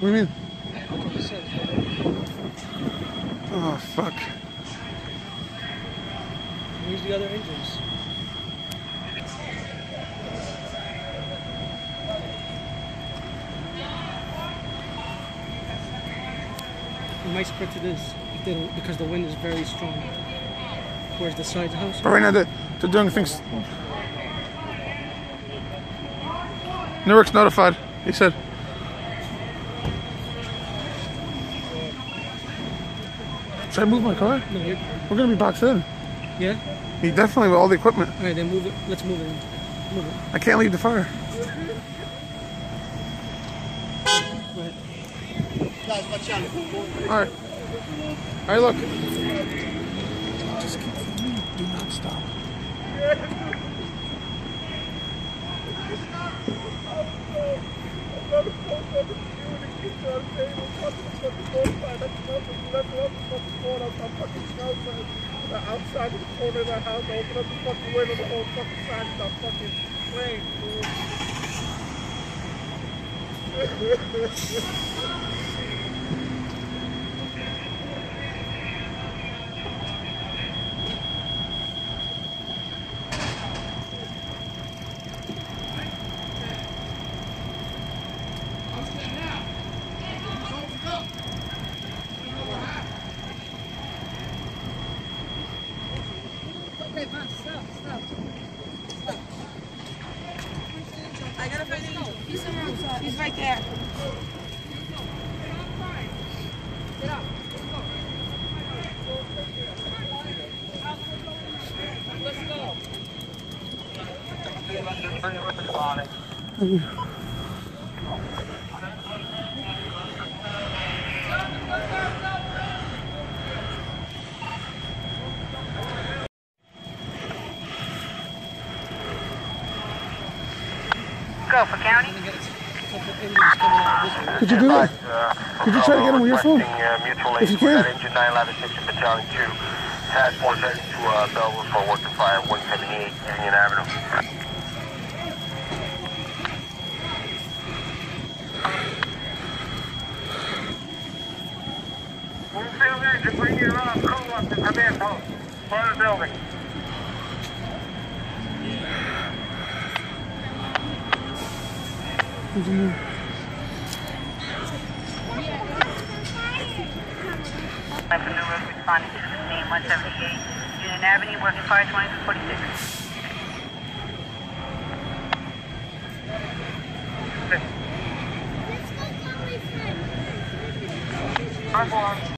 What do you mean? Oh, fuck. Where's the other engines? We might spread to this if they don't, because the wind is very strong. Where's the side house? But right now, they're, they're doing things. Newark's notified, he said. Should I move my car? No, you're, We're gonna be boxed in. yeah? He definitely with all the equipment. Alright, then move it. Let's move it. Move it. I can't leave the fire. Alright. Alright, look. Just continue. Do not stop. Outside of the corner of the house, open up the fucking window, the whole fucking side of the fucking plane, dude. He's right there. Go for county. Couple engines coming out this way. Could you do that? Could you try to get him with your phone? Uh, mutual If you aid can. with that engine 911 Section Battalion 2. Task force headed to uh, Belleville for work to fire 178 Union Avenue. Bring your uh, crew up to command post. Front of the building. I'm from Newark, responding to scene 178. Union Avenue, working fire 2246. I'm on.